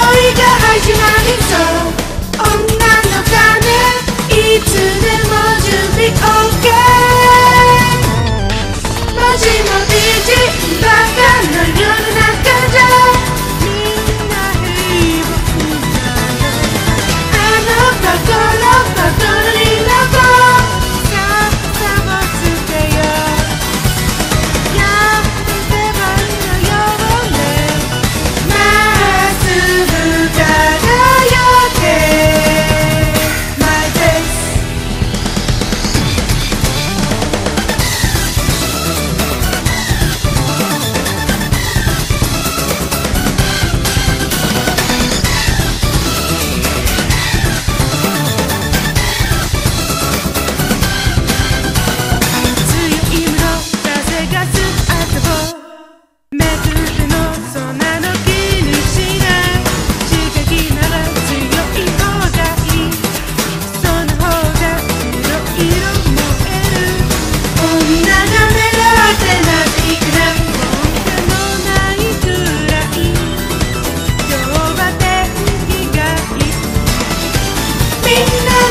너희가 알지만 있어. 엄난 너가는 이틀에 모두 be okay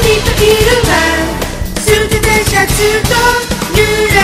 いるわスーツシャツーと揺れ